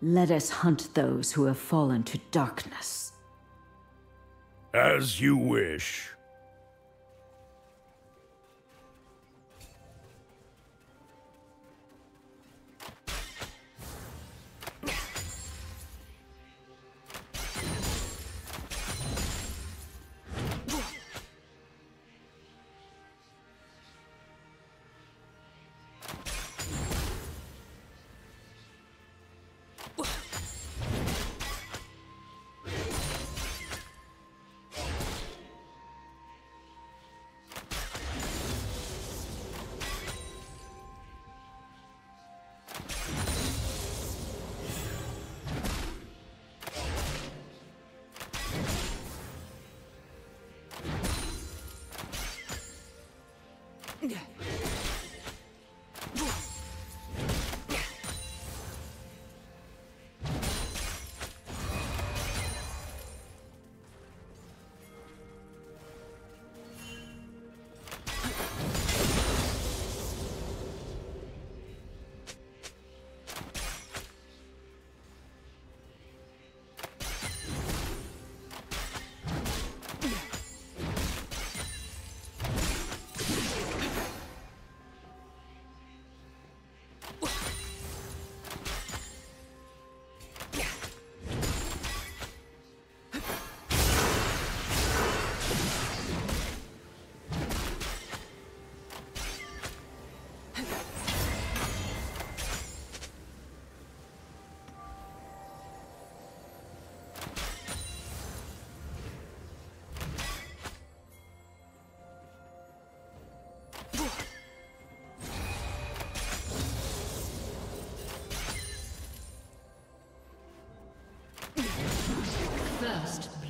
Let us hunt those who have fallen to darkness. As you wish.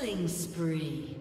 Killing spree.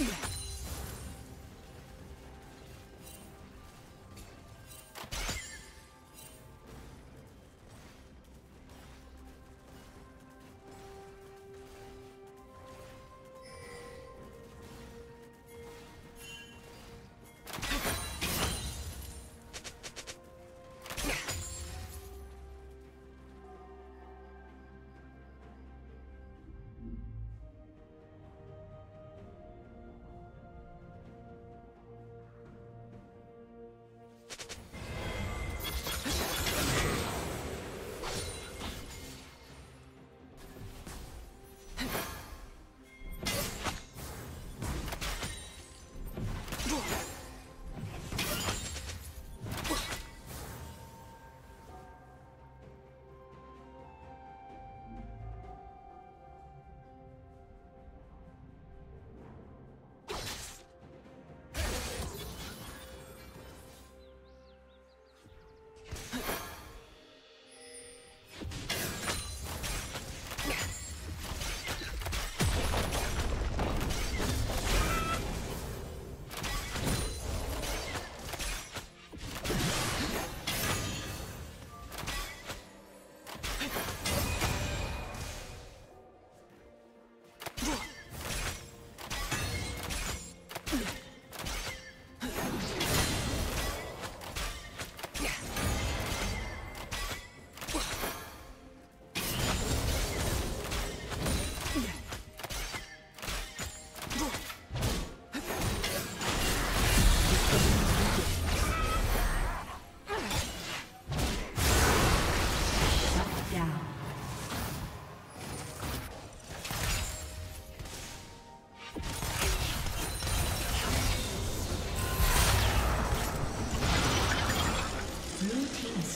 Yeah.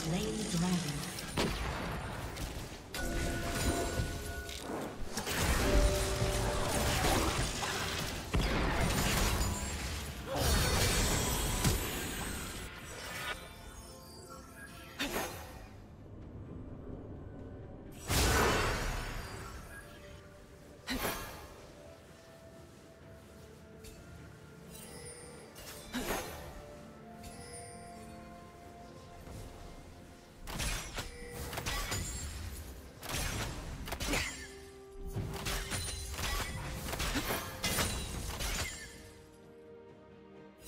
slain the dragon.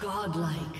Godlike.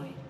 Destroyed.